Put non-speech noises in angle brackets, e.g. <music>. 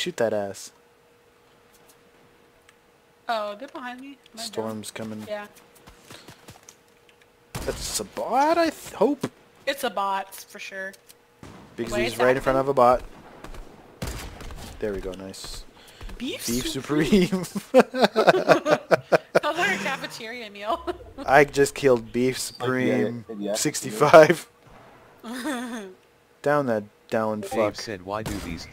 Shoot that ass. Oh, they're behind me. My Storm's down? Storm's coming. Yeah. That's a bot, I hope. It's a bot, for sure. Because he's right in front of a bot. There we go, nice. Beef, Beef supreme. Supreme. <laughs> Sounds like a <laughs> cafeteria meal. I just killed Beef Supreme 65. <laughs> Down that down Dave said why do these